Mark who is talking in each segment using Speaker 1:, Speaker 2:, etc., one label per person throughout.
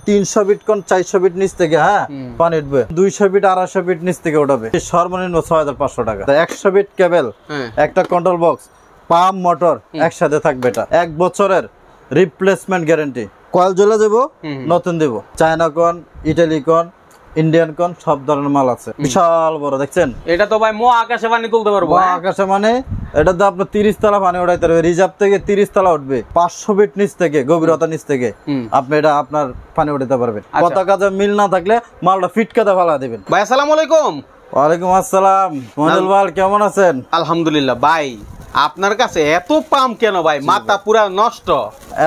Speaker 1: তিনশো ফিট কোন চারশো ফিট নিচ থেকে হ্যাঁ? পানি উঠবে? দুইশো ফিট আড়াইশো ফিট নিচ থেকে উঠাবে। সর্বনিম্ন ছয় হাজার পাঁচশো টাকা। একশো ফিট কেবল
Speaker 2: হ্যাঁ।
Speaker 1: একটা কন্ট্রোল বক্স পাম্প মোটর একসাথে থাকবে এটা। এক বছরের রিপ্লেসমেন্ট গ্যারান্টি কয়েল জ্বলে দেবো নতুন দেবো। চায়না কন ইটালি কন ইন্ডিয়ান কন সব ধরনের মাল আছে। বিশাল বড় দেখছেন?
Speaker 2: এটা তো ভাই মো আকাশে পানি তুলতে পারব হ্যাঁ?
Speaker 1: আকাশে মানে এটা তো আপনার তিরিশ তলা পানি উঠাইতে পারবে রিজার্ভ থেকে তিরিশ তলা উঠবে। পাঁচশো ফিট নিচ থেকে গভীরতা নিচ থেকে আপনি এটা আপনার পানি উঠাতে পারবেন।
Speaker 2: আচ্ছা।
Speaker 1: কথা কাজে মিল না থাকলে মালটা ফিট কাদা ফালা দিবেন।
Speaker 2: ভাই আসসালামু আলাইকুম।
Speaker 1: ওয়ালাইকুম আসসালাম। মনিল ভাই কেমন আছেন?
Speaker 2: আলহামদুলিল্লাহ ভাই আপনার কাছে এত পাম কেন ভাই? মাথা পুরা নষ্ট।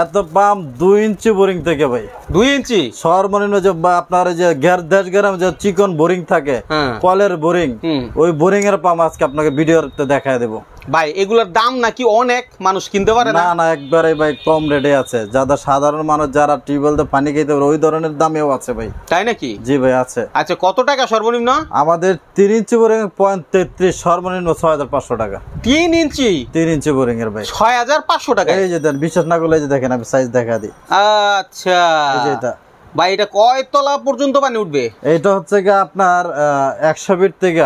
Speaker 1: এত পাম্প দুই ইঞ্চি বোরিং থেকে ভাই।
Speaker 2: দুই ইঞ্চি?
Speaker 1: সর্বনিম্ন যে আপনার যে গ্যার দেশ গ্রাম যে চিকন বোরিং থাকে
Speaker 2: হ্যাঁ।
Speaker 1: কলের বোরিং ওই বোরিং এর পাম্প আজকে আপনাকে ভিডিওতে দেখায় দেবো।
Speaker 2: ভাই এগুলোর দাম নাকি অনেক মানুষ কিনতে পারে না?
Speaker 1: না একবারে ভাই কম রেটে আছে। যারা সাধারণ মানুষ যারা টিউবওয়েল পানি খেতে পারে ওই ধরনের দামেও আছে ভাই।
Speaker 2: তাই নাকি?
Speaker 1: জি ভাই আছে।
Speaker 2: আচ্ছা কত টাকা সর্বনিম্ন?
Speaker 1: আমাদের তিন ইঞ্চি বোরিং পয়েন্ট তেত্রিশ সর্বনিম্ন ছয় হাজার পাঁচশো টাকা।
Speaker 2: তিন ইঞ্চি?
Speaker 1: তিন ইঞ্চি বোরিং এর ভাই।
Speaker 2: ছয় হাজার পাঁচশো টাকা?
Speaker 1: এই যে দেন বিশ্বাস না করলে যে দেখেন আমি সাইজ দেখা দিই।
Speaker 2: আচ্ছা।
Speaker 1: এই যে এটা।
Speaker 2: ভাই এটা কয় তলা পর্যন্ত পানি উঠবে?
Speaker 1: এটা হচ্ছে কি আপনার একশো ফিট থেকে।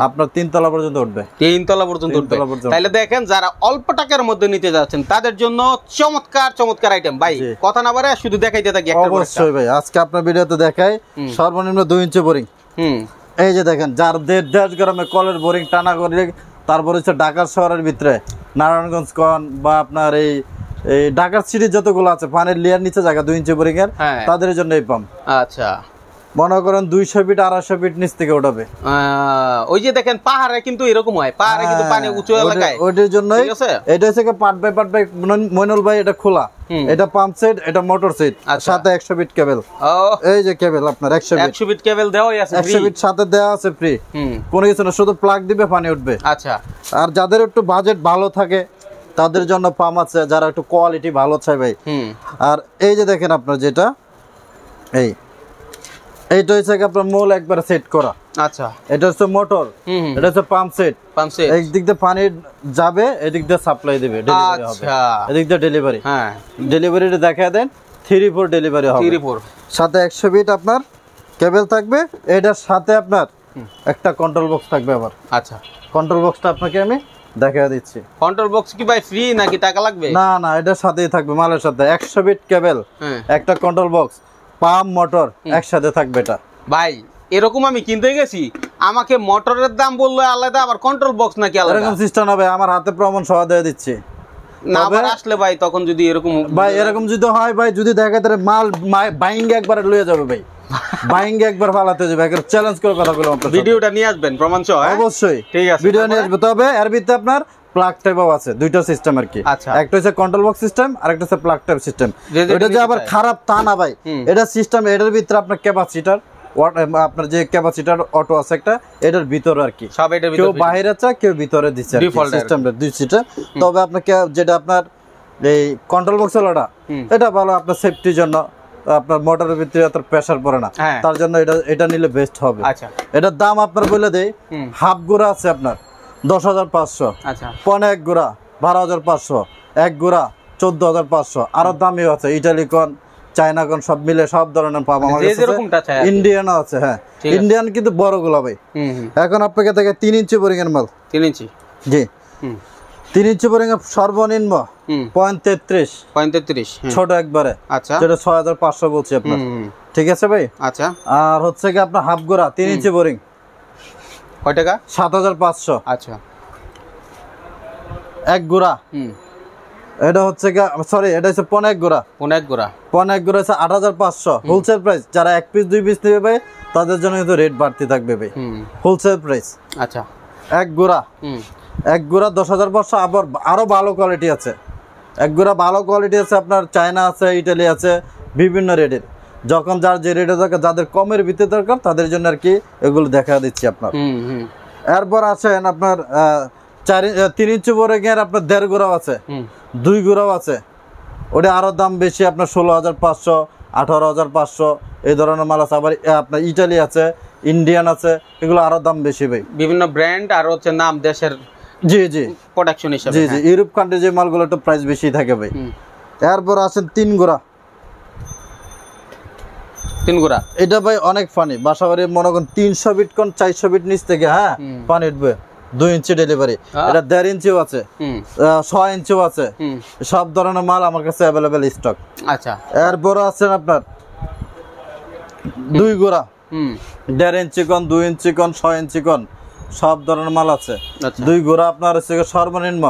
Speaker 1: আপনার তিন তলা পর্যন্ত উঠবে।
Speaker 2: তিন তলা পর্যন্ত উঠবে। তাইলে দেখেন যারা অল্প টাকার মধ্যে নিতে যাচ্ছেন তাদের জন্য চমৎকার চমৎকার আইটেম ভাই কথা না বারে শুধু দেখাইতে থাকি একটা
Speaker 1: অবশ্যই ভাই আজকে আপনার ভিডিওতে দেখাই সর্বনিম্ন দুই ইঞ্চি বোরিং।
Speaker 2: হুম।
Speaker 1: এই যে দেখেন যার দেড় দেড় গ্রামে কলের বোরিং টানা করে তারপর হচ্ছে ঢাকার শহরের ভিতরে নারায়ণগঞ্জ কন বা আপনার এই এই ঢাকার সিটি যতগুলো আছে পানির লেয়ার নিচে জায়গা দুই ইঞ্চি বোরিং এর
Speaker 2: হ্যাঁ।
Speaker 1: তাদের জন্য এই পাম্প
Speaker 2: আচ্ছা।
Speaker 1: মনে করেন দুইশো ফিট আড়াইশো ফিট নিচ থেকে উঠাবে।
Speaker 2: ওই যে দেখেন পাহাড়ে কিন্তু এরকম হয়। পাহাড়ে কিন্তু পানি উঁচু
Speaker 1: হ্যাঁ,
Speaker 2: এলাকায়।
Speaker 1: ওইটার
Speaker 2: আছে?
Speaker 1: এটা হচ্ছে কি part by part by Moinul ভাই এটা খোলা। এটা পাম্প সেট এটা মোটর সেট।
Speaker 2: আচ্ছা।
Speaker 1: সাথে একশো ফিট কেবল। এই যে কেবল আপনার একশো ফিট।
Speaker 2: একশো ফিট কেবল দেওয়াই আছে
Speaker 1: একশো ফিট সাথে দেওয়া আছে ফ্রি
Speaker 2: হুম।
Speaker 1: কোনো কিছু না শুধু প্লাগ দিবে পানি উঠবে।
Speaker 2: আচ্ছা।
Speaker 1: আর যাদের একটু বাজেট ভালো থাকে তাদের জন্য পাম্প আছে যারা একটু কোয়ালিটি ভালো চাই ভাই। আর এই যে দেখেন আপনার যেটা এই এইটা হচ্ছে আপনার মূল একবার সেট করা।
Speaker 2: আচ্ছা।
Speaker 1: এটা হচ্ছে মোটর। এটা হচ্ছে পাম্প সেট
Speaker 2: পাম্পসে
Speaker 1: এক দিক দিয়ে পানি যাবে এদিক দিয়ে সাপ্লাই দেবে। ডেলিভারি হবে।
Speaker 2: আচ্ছা।
Speaker 1: এদিক দিয়ে ডেলিভারি
Speaker 2: হ্যাঁ।
Speaker 1: ডেলিভারিটা দেখা দেন থ্রি ফোর ডেলিভারি হবে।
Speaker 2: থ্রি ফোর
Speaker 1: সাথে একশো ফিট আপনার কেবল থাকবে। এটার সাথে আপনার একটা কন্ট্রোল বক্স থাকবে আবার।
Speaker 2: আচ্ছা।
Speaker 1: কন্ট্রোল বক্সটা আপনাকে আমি দেখা দিচ্ছি।
Speaker 2: কন্ট্রোল বক্স কি ভাই ফ্রি নাকি টাকা লাগবে?
Speaker 1: না না এটার সাথেই থাকবে মালের সাথে। একশো ফিট কেবল
Speaker 2: হ্যাঁ।
Speaker 1: একটা কন্ট্রোল বক্স পাম্প মোটর একসাথে থাকবে এটা।
Speaker 2: ভাই এরকম আমি কিনতে গেছি। আমাকে মোটরের দাম বলল আলাদা আবার কন্ট্রোল বক্স নাকি আলাদা।
Speaker 1: এরকম সিস্টেম হবে আমার হাতে প্রমাণ সহ দিয়ে দিচ্ছি।
Speaker 2: না আবার আসলে ভাই তখন যদি এরকম
Speaker 1: ভাই এরকম যদি হয় ভাই যদি দেখা তাহলে মাল বাইং একবার লয়ে যাবে ভাই। বাইং একবার ফালাতে যাবে একবার চ্যালেঞ্জ করে কথা বললাম
Speaker 2: ভিডিওটা নিয়ে আসবেন প্রমাণ সহ হ্যাঁ?
Speaker 1: অবশ্যই।
Speaker 2: ঠিক আছে
Speaker 1: ভিডিও নিয়ে আসবে। তবে এর ভিতরে আপনার প্লাগ টাইপও আছে দুইটা সিস্টেম আর কি।
Speaker 2: আচ্ছা।
Speaker 1: একটা হচ্ছে কন্ট্রোল বক্স সিস্টেম আর একটা হচ্ছে প্লাগ টাইপ সিস্টেম এটা যে আবার খারাপ তা না ভাই। এটা সিস্টেম এটার ভিতরে আপনার ক্যাপাসিটার আপনার যে ক্যাপাসিটার অটো আছে একটা এটার ভিতরে আর কি।
Speaker 2: সব এটার
Speaker 1: কেউ
Speaker 2: ভিতরে।
Speaker 1: বাইরে চা কেউ ভিতরে দিচ্ছে। সিস্টেমটা দুই সিস্টেম তবে আপনাকে যেটা আপনার এই কন্ট্রোল বক্স হলোটা এটা ভালো আপনার সেফটির জন্য। আপনার মোটরের ভিতরে এত প্রেসার পড়ে না।
Speaker 2: হ্যাঁ।
Speaker 1: তার জন্য এটা এটা নিলে বেস্ট হবে।
Speaker 2: আচ্ছা।
Speaker 1: এটার দাম আপনার বলে দেই হাফ গুড়া আছে আপনার। দশ হাজার পাঁচশো।
Speaker 2: আচ্ছা।
Speaker 1: পনে এক গুড়া বারো হাজার পাঁচশো। এক গুড়া চোদ্দ হাজার পাঁচশো। আরও দামিও আছে ইটালি কন চায়না কন সব মিলে সব ধরনের পাবো। আমার
Speaker 2: কি।
Speaker 1: ইন্ডিয়ানও আছে হ্যাঁ। ইন্ডিয়ান কিন্তু বড়গুলা ভাই এখন আপনাকে থেকে তিন ইঞ্চি এর মাল।
Speaker 2: তিন ইঞ্চি?
Speaker 1: জি। তিন ইঞ্চি এর সর্বনিম্ন পয়েন্ট তেত্রিশ।
Speaker 2: পঁয়ত্রিশ হুম।
Speaker 1: ছোট একবারে।
Speaker 2: আচ্ছা।
Speaker 1: যেটা ছয় হাজার পাঁচশো বলছি আপনার। ঠিক আছে ভাই?
Speaker 2: আচ্ছা।
Speaker 1: আর হচ্ছে কি আপনার হাফ গোড়া তিন ইঞ্চি বোরিং।
Speaker 2: কয় টাকা?
Speaker 1: সাত হাজার পাঁচশো।
Speaker 2: আচ্ছা।
Speaker 1: এক গোড়া।
Speaker 2: হুম।
Speaker 1: এটা হচ্ছে সরি এটা হচ্ছে পনে এক গোড়া।
Speaker 2: অনেক গোড়া।
Speaker 1: পনে এক গোড়া হচ্ছে আট হাজার পাঁচশো। হোলসেল প্রাইস যারা এক পিস দুই পিস নেবে ভাই তাদের জন্য কিন্তু রেট বাড়তি থাকবে ভাই। হোলসেল প্রাইস
Speaker 2: আচ্ছা।
Speaker 1: এক গোড়া।
Speaker 2: হুম।
Speaker 1: এক গোড়া দশ হাজার পাঁচশো আবার আরও ভালো কোয়ালিটি আছে। এক গোড়া ভালো কোয়ালিটি আছে আপনার চায়না আছে ইটালি আছে বিভিন্ন রেটের যখন যার যে রেটে দরকার যাদের কমের ভিতরে দরকার তাদের জন্য আর কি এগুলো দেখা দিচ্ছি আপনার। এরপর আছেন আপনার চার তিন ইঞ্চি বড় গিয়ে আপনার দেড় গোড়াও আছে দুই গোড়াও আছে। ওটা আরও দাম বেশি আপনার ষোলো হাজার পাঁচশো আঠারো হাজার পাঁচশো এই ধরনের মাল আছে। আবার আপনার ইটালি আছে ইন্ডিয়ান আছে এগুলো আরও দাম বেশি ভাই।
Speaker 2: বিভিন্ন ব্র্যান্ড আর হচ্ছে নাম দেশের
Speaker 1: জি জি।
Speaker 2: প্রোডাকশন হিসাবে
Speaker 1: জি জি
Speaker 2: হ্যাঁ।
Speaker 1: ইউরোপ কান্ট্রি যে মালগুলো একটু প্রাইস বেশি থাকে ভাই। এরপর আছেন তিন গোড়া
Speaker 2: তিন গোড়া?
Speaker 1: এটা ভাই অনেক পানি বাসাবাড়ি মনে করেন তিনশো বিট কোন চারশো বিট নিচ থেকে হ্যাঁ? পানি উঠবে। দুই ইঞ্চি ডেলিভারি। এটা দেড় ইঞ্চিও আছে। ছয় ইঞ্চিও আছে। সব ধরনের মাল আমার কাছে অ্যাভেলেবেল স্টক
Speaker 2: আচ্ছা।
Speaker 1: এরপর আছেন আপনার দুই গোড়া। দেড় ইঞ্চি কন দুই ইঞ্চি কন ছয় ইঞ্চি কন সব ধরনের মাল আছে।
Speaker 2: আচ্ছা।
Speaker 1: দুই গোড়া আপনার হচ্ছে সর্বনিম্ন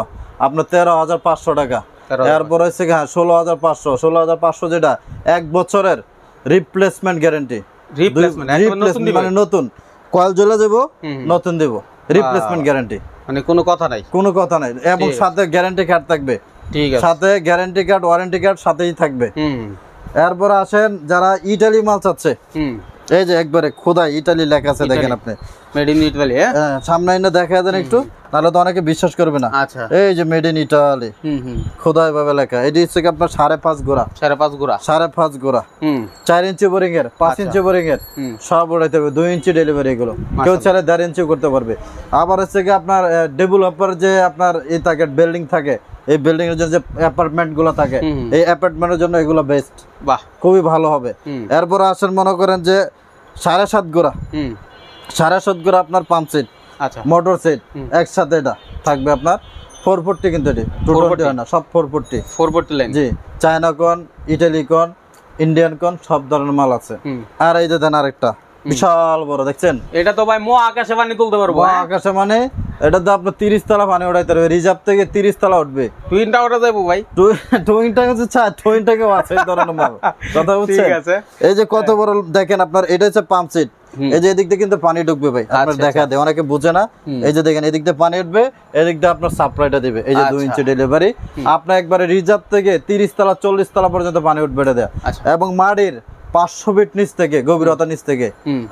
Speaker 1: আপনার তেরো হাজার পাঁচশো টাকা।
Speaker 2: 13,500
Speaker 1: এরপর হচ্ছে হ্যাঁ ষোলো হাজার পাঁচশো। ষোলো হাজার পাঁচশো যেটা এক বছরের রিপ্লেসমেন্ট গ্যারান্টি
Speaker 2: রিপ্লেসমেন্ট
Speaker 1: মানে নতুন। কয়েল জ্বলে দেবো নতুন দেবো। রিপ্লেসমেন্ট গ্যারান্টি
Speaker 2: মানে কোনো কথা নাই?
Speaker 1: কোনো কথা নাই। এবং সাথে গ্যারান্টি কার্ড থাকবে।
Speaker 2: ঠিক আছে।
Speaker 1: সাথে গ্যারান্টি কার্ড ওয়ারেন্টি কার্ড সাথেই থাকবে।
Speaker 2: হুম
Speaker 1: এরপর আসেন যারা ইটালি মাল চাচ্ছে।
Speaker 2: হুম।
Speaker 1: এই যে একবারে খোদা ইটালি লেখা আছে দেখেন আপনি।
Speaker 2: মেড ইন ইটালি
Speaker 1: সামনে এনে দেখা দেন একটু নাহলে তো অনেকে বিশ্বাস করবে না।
Speaker 2: আচ্ছা।
Speaker 1: এই যে মেড ইন ইটালি খোদাই ভাবে লেখা। এটি হচ্ছে আপনার সাড়ে পাঁচ গোড়া।
Speaker 2: সাড়ে পাঁচ গোড়া।
Speaker 1: সাড়ে পাঁচ গোড়া। চার ইঞ্চি বোরিং এর পাঁচ
Speaker 2: আচ্ছা।
Speaker 1: ইঞ্চি বোরিং এর। সব উড়াইতে হবে দুই ইঞ্চি ডেলিভারি এগুলো। কেউ চাইলে দেড় ইঞ্চি করতে পারবে। আবার হচ্ছে কি আপনার ডেভেলপার যে আপনার ই থাকে বিল্ডিং থাকে এই বিল্ডিং এর যে অ্যাপার্টমেন্টগুলো থাকে। এই অ্যাপার্টমেন্টের জন্য এগুলো বেস্ট
Speaker 2: বাহ।
Speaker 1: খুবই ভালো হবে। এরপর আসেন মনে করেন যে সাড়ে সাত গোড়া। সাড়ে সাত গোড়া আপনার পাম্প সেট
Speaker 2: আচ্ছা।
Speaker 1: মোটর সেট একসাথে এটা থাকবে আপনার ফোর ফোরটি কিন্তু এটি। টু টোয়েন্টি হয় না সব four forty
Speaker 2: four forty line
Speaker 1: জি চায়না কন ইটালি কন ইন্ডিয়ান কন সব ধরনের মাল আছে। আর এই যে দেন আরেকটা বিশাল বড় দেখছেন?
Speaker 2: এটা তো ভাই মো আকাশে মানে তুলতে পারব
Speaker 1: আকাশে মানে এটা তো আপনার তিরিশ তলা পানি উঠাইতে হবে। রিজার্ভ থেকে তিরিশ তলা উঠবে।
Speaker 2: টুইন টাওয়ারে যাব ভাই।
Speaker 1: টুইনটা হচ্ছে চা টুইনটাকেও আছে এই মাল। কথা বুঝছেন? এই যে কত বড় দেখেন আপনার এটা হচ্ছে পাম্প সেট এই যে এদিক দিয়ে কিন্তু পানি ঢুকবে ভাই। আপনার
Speaker 2: আচ্ছা,
Speaker 1: দেখা দেয় অনেকে বুঝে না। এই যে দেখেন এদিক দিয়ে পানি উঠবে এদিক দিয়ে আপনার সাপ্লাইটা দিবে। এই যে দুই
Speaker 2: আচ্ছা।
Speaker 1: ইঞ্চি ডেলিভারি আপনার একবারে রিজার্ভ থেকে তিরিশ তলা চল্লিশ তলা পর্যন্ত পানি উঠবে এটা দেয়া।
Speaker 2: আচ্ছা।
Speaker 1: এবং মাটির পাঁচশো ফিট নিচ থেকে গভীরতা নিচ থেকে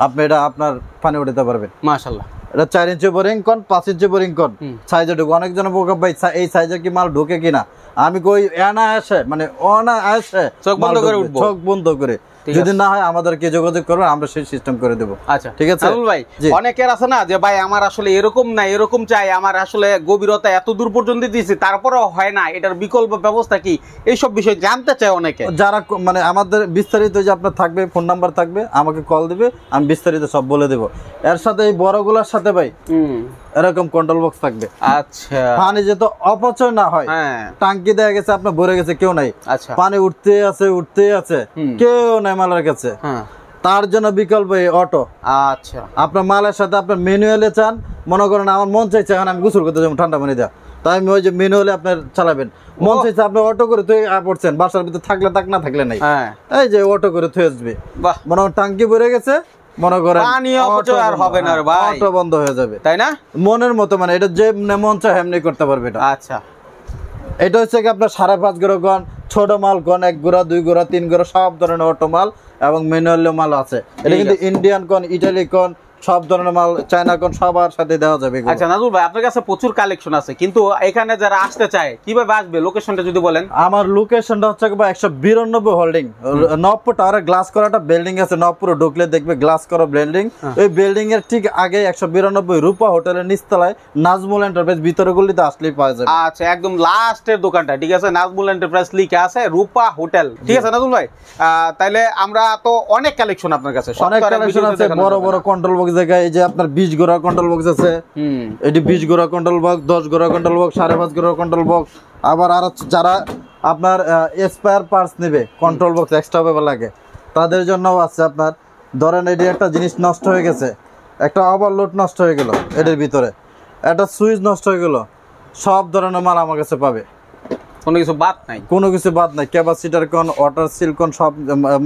Speaker 1: আপনি এটা আপনার পানি উঠাতে পারবেন।
Speaker 2: মাশাল্লাহ
Speaker 1: এটা চার ইঞ্চি বোরিং কন পাঁচ ইঞ্চি বোরিং কন। সাইজে ঢুকে অনেকজন বোকা ভাই এই সাইজে কি মাল ঢুকে কিনা? আমি কই এনা আসে মানে অনা আসে
Speaker 2: চোখ বন্ধ করে
Speaker 1: চোখ বন্ধ করে। যদি না হয় আমাদেরকে যোগাযোগ করবেন আমরা সেই সিস্টেম করে দেবো।
Speaker 2: আচ্ছা
Speaker 1: ঠিক আছে?
Speaker 2: ভাই অনেকের আছে না যে ভাই আমার আসলে এরকম না এরকম চাই আমার আসলে গভীরতা এত দূর পর্যন্ত দিয়েছি তারপরেও হয় না এটার বিকল্প ব্যবস্থা কি? এইসব বিষয় জানতে চায় অনেকে।
Speaker 1: যারা মানে আমাদের বিস্তারিত যে আপনার থাকবে ফোন নাম্বার থাকবে আমাকে কল দিবে আমি বিস্তারিত সব বলে দেবো। এর সাথে এই বড়গুলোর সাথে ভাই এরকম কন্ট্রোল বক্স থাকবে।
Speaker 2: আচ্ছা।
Speaker 1: পানি যেহেতু অপচয় না হয়
Speaker 2: হ্যাঁ।
Speaker 1: টাঙ্কি দেয়া গেছে আপনার ভরে গেছে কেউ নাই।
Speaker 2: আচ্ছা।
Speaker 1: পানি উঠতে আছে উঠতে আছে কেউ নাই মালের কাছে।
Speaker 2: হ্যাঁ।
Speaker 1: তার জন্য বিকল্প এই অটো
Speaker 2: আচ্ছা।
Speaker 1: আপনার মালের সাথে আপনার ম্যানুয়ালে চান মনে করেন আমার মন চাইছে এখন আমি গোসল করতে যাব ঠান্ডা পানি দেওয়া তাই আমি ওই যে ম্যানুয়ালে আপনার চালাবেন। মন চাইছে আপনি অটো করে তুই পড়ছেন বাসার ভিতরে থাকলে থাক না থাকলে নাই।
Speaker 2: হ্যাঁ।
Speaker 1: এই যে অটো করে থুয়ে আসবে।
Speaker 2: বাহ।
Speaker 1: মনে করেন টাঙ্কি ভরে গেছে মনে করেন
Speaker 2: পানি অপচয় আর হবে না ভাই।
Speaker 1: অটো বন্ধ হয়ে যাবে।
Speaker 2: তাই না?
Speaker 1: মনের মতো মানে এটা যে মন চায় এমনি করতে পারবে এটা।
Speaker 2: আচ্ছা।
Speaker 1: এটা হচ্ছে কি আপনার সাড়ে পাঁচ গোড়া কন ছোট মাল কন এক গোড়া দুই গোড়া তিন গোড়া সব ধরনের অটো মাল এবং ম্যানুয়াল মাল আছে। এটা কিন্তু ইন্ডিয়ান কন ইটালি কন সব ধরনের মাল চায়না কন সবার সাথে দেওয়া যাবে
Speaker 2: আচ্ছা নাজুল ভাই আপনার কাছে প্রচুর কালেকশন আছে কিন্তু এখানে যারা আসতে চায় কীভাবে আসবে? লোকেশনটা যদি বলেন।
Speaker 1: আমার লোকেশনটা হচ্ছে বা একশো বিরানব্বই হোল্ডিং নবপুর টাওয়ারে গ্লাস করা একটা বিল্ডিং আছে নবপুরে ঢুকলে দেখবে গ্লাস করা বিল্ডিং
Speaker 2: হ্যাঁ।
Speaker 1: ওই বিল্ডিং এর ঠিক আগে একশো বিরানব্বই রূপা হোটেলের নিচতলায় নাজমুল এন্টারপ্রাইজ ভিতরে গুলিতে আসলেই পাওয়া যাবে।
Speaker 2: আচ্ছা একদম লাস্টের দোকানটা ঠিক আছে? নাজমুল এন্টারপ্রাইজ লিখে আছে রূপা হোটেল। ঠিক আছে নাজমুল ভাই? তাইলে আমরা তো অনেক কালেকশন আপনার কাছে
Speaker 1: অনেক কালেকশন আছে বড় বড়। কন্ট্রোল বক্স জায়গায় এই যে আপনার বিশ গোড়া কন্ট্রোল বক্স আছে। এটি বিশ গোড়া কন্ট্রোল বক্স দশ গোড়া কন্ট্রোল বক্স সাড়ে পাঁচ গোড়া কন্ট্রোল বক্স আবার আর যারা আপনার এক্সপায়ার পার্টস নেবে কন্ট্রোল বক্স এক্সট্রা ভাবে লাগে তাদের জন্যও আছে আপনার। ধরেন এটি একটা জিনিস নষ্ট হয়ে গেছে একটা ওভারলোড নষ্ট হয়ে গেল এটার ভিতরে একটা সুইচ নষ্ট হয়ে গেল সব ধরনের মাল আমার কাছে পাবে।
Speaker 2: কোনো কিছু বাদ নাই?
Speaker 1: কোনো কিছু বাদ নাই ক্যাপাসিটার কন ওয়াটার সিল কন সব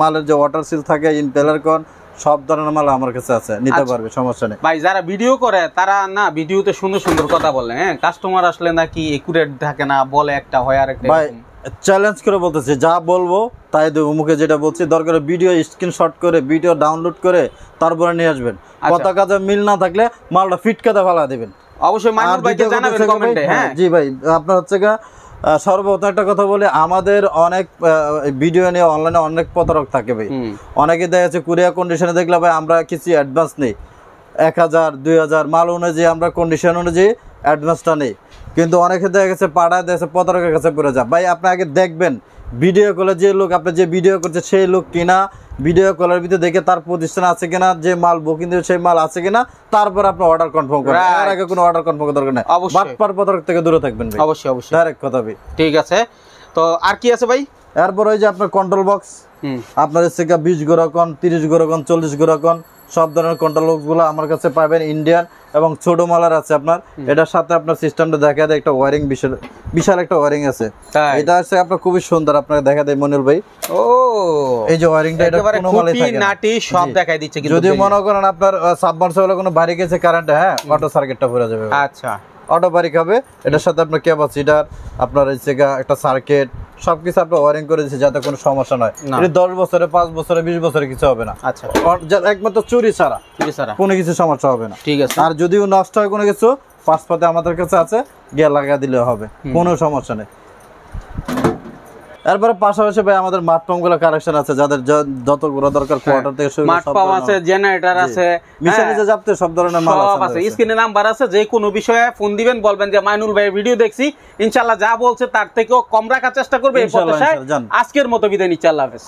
Speaker 1: মালের যে ওয়াটার সিল থাকে ইনপেলার কন সব ধরনের মাল আমার কাছে আছে নিতে
Speaker 2: আচ্ছা।
Speaker 1: পারবে সমস্যা নেই।
Speaker 2: ভাই যারা ভিডিও করে তারা না ভিডিওতে সুন্দর সুন্দর কথা বলে হ্যাঁ? কাস্টমার আসলে নাকি একুরেট থাকে না বলে একটা হয় আর একটা
Speaker 1: ভাই চ্যালেঞ্জ করে বলতেছি যা বলব তাই দেবো মুখে যেটা বলছি দরকার ভিডিও স্ক্রিনশট করে ভিডিও ডাউনলোড করে তারপরে নিয়ে আসবেন।
Speaker 2: আচ্ছা।
Speaker 1: কথা কাজে মিল না থাকলে মালটা ফিট কাদা ফেলা দেবেন।
Speaker 2: অবশ্যই জানাবেন কমেন্টে হ্যাঁ?
Speaker 1: জি ভাই আপনার হচ্ছে সর্বপ্রথম একটা কথা বলি আমাদের অনেক ভিডিও নিয়ে অনলাইনে অনেক প্রতারক থাকে ভাই। অনেকে দেখা যাচ্ছে কুরিয়ার কন্ডিশনে দেখলে ভাই আমরা কিছু অ্যাডভান্স নেই এক হাজার দুই হাজার মাল অনুযায়ী আমরা কন্ডিশন অনুযায়ী অ্যাডভান্সটা নেই। কিন্তু অনেকে দেখা গেছে পাড়ায় দেখছে প্রতারকের কাছে পড়ে যা ভাই আপনি আগে দেখবেন ভিডিও কলে যে লোক আপনি যে ভিডিও করছে সেই লোক কিনা ভিডিও কলের ভিতরে দেখে তার প্রতিষ্ঠান আছে কিনা যে মাল বুকিং দিবে সেই মাল আছে কিনা তারপর আপনি অর্ডার কনফার্ম করেন. এর আগে কোনো অর্ডার কনফার্ম করার দরকার নেই।
Speaker 2: অবশ্যই।
Speaker 1: বাটপার পদার্থ থেকে দূরে থাকবেন ভাই।
Speaker 2: অবশ্যই অবশ্যই।
Speaker 1: ডাইরেক্ট কথা ভাই।
Speaker 2: ঠিক আছে। তো আর কি আছে ভাই?
Speaker 1: এরপর ওই যে আপনার কন্ট্রোল বক্স আপনার হচ্ছে বিশ গোরকন তিরিশ গোরকন চল্লিশ গোরকন সব ধরনের কন্ট্রোলগুলো আমার কাছে পাবেন ইন্ডিয়ান এবং ছোট মালার আছে আপনার। এটার সাথে আপনার সিস্টেমটা দেখা দেয় একটা ওয়ারিং বিশাল বিশাল একটা ওয়ারিং আছে। এটা আছে আপনার খুবই সুন্দর আপনাকে দেখা দেয় মনির ভাই।
Speaker 2: ও!
Speaker 1: এই যে ওয়ারিংটা এটা কোনো মালে থাকে
Speaker 2: নাটি সব দেখাই দিচ্ছে কিন্তু
Speaker 1: যদি মনে করেন আপনার সাবমার্সিবলে কোনো বাড়ি গেছে কারেন্ট হ্যাঁ? অটো সার্কিটটা পুরো যাবে।
Speaker 2: আচ্ছা।
Speaker 1: অটো বারিক হবে। এটার সাথে আপনার ক্যাপাসিটার আপনার হচ্ছে একটা সার্কিট সবকিছু আপনার ওয়ারিং করে দিচ্ছে যাতে কোনো সমস্যা নয়। এটা দশ বছরে পাঁচ বছরে বিশ বছরে কিছু হবে না।
Speaker 2: আচ্ছা।
Speaker 1: একমাত্র চুরি ছাড়া
Speaker 2: চুরি ছাড়া।
Speaker 1: কোনো কিছু সমস্যা হবে না।
Speaker 2: ঠিক আছে।
Speaker 1: আর যদিও নষ্ট হয় কোনো কিছু ফার্স্ট পাতে আমাদের কাছে আছে গিয়ে লাগা দিলে হবে। কোনো সমস্যা নেই। এরপরে পাশাপাশি ভাই আমাদের মাঠ পাম্পগুলো কালেকশন আছে যাদের যতগুলো দরকার কোয়ার্টার থেকে শুরু
Speaker 2: মাঠ পাম্প আছে জেনারেটর আছে
Speaker 1: মিশালি
Speaker 2: হ্যাঁ,
Speaker 1: যে যাবতে সব ধরনের মাল আছে
Speaker 2: স্ক্রিনে নাম্বার আছে যে কোনো বিষয়ে ফোন দিবেন বলবেন যে মাইনুল ভাই ভিডিও দেখছি। ইনশাআল্লাহ যা বলছে তার থেকেও কম রাখার চেষ্টা করবে এই প্রত্যাশায়। আজকের মতো বিদায় নিচ্ছি আল্লাহ হাফেজ।